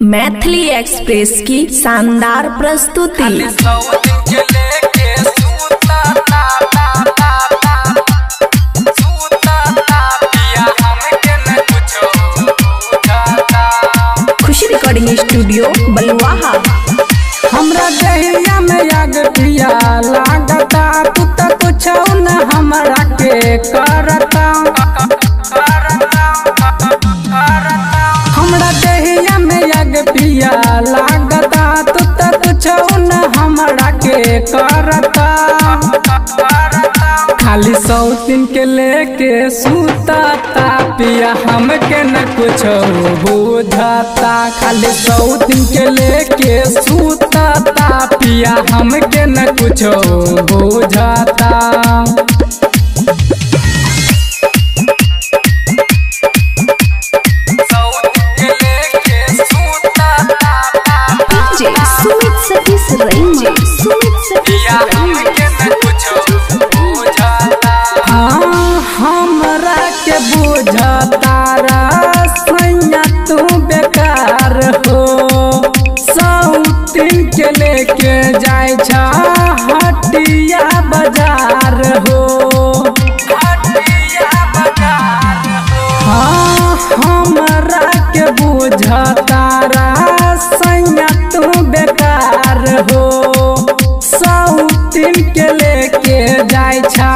Maithili express की शानदार प्रस्तुति। खुशी रिकॉर्डिंग स्टूडियो आग पिया लागता, तू तो कुछ न हमरा के करता। खाली सौ दिन के लेके सूता पिया हमके न कुछ बुझाता। खाली सौ दिन के लेके सूता पिया हमके न कुछ बुझाता। हमरा के बुझाता सैया तू बेकार हो सौतिन के लेके जाय हटिया बाज़ार हो हाँ हमरा के बुझाता सैया तू बेकार हो। सौतिन के लेके जाय छा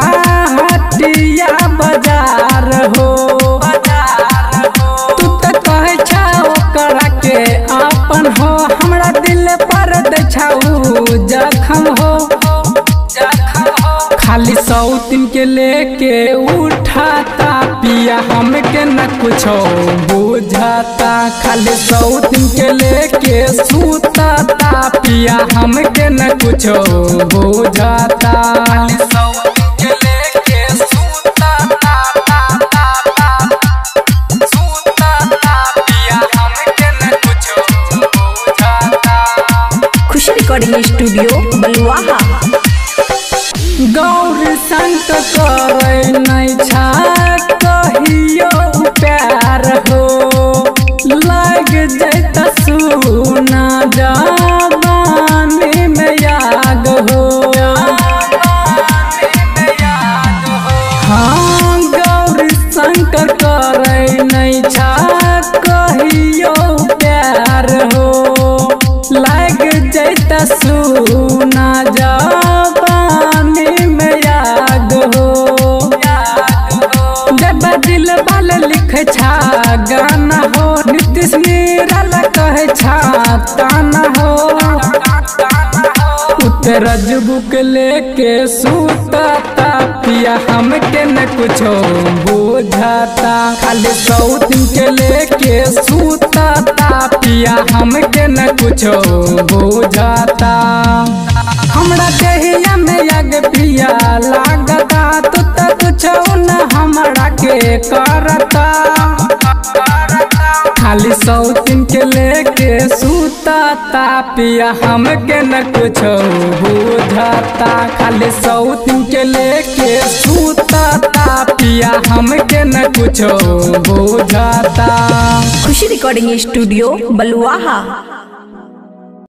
हटिया बाज़ार हो। तू तो कहे छा के अपन हो, हमरा दिल पर दे छाऊ दिन के लेके उठाता, पिया हमके न कुछो बुझाता। खाली सौ दिन के लेके सूताता पिया हमके न कुछो बुझाता। स्टूडियो बलुआहा। संत कोई नहीं छा कहियो प्यार हो। लग जैत सुना जवानी लिख छा, गाना हो। नीतीश निराल कहे छा, ताना हो। लेके सूता पिया हमके न कुछो बुझाता। खाली सौ के लेके सूता पिया हमके न कुछो बुझाता। हमरा दहिया में आग पिया लागता, तू तो कुछ न हमरा के करता। खाली सौ दिन के लेके सूता पिया हमके न कुछ बुझाता। खाली सौ दिन के लेके सूता पिया हमके न कुछ बुझाता। खुशी रिकॉर्डिंग स्टूडियो बलुआहा।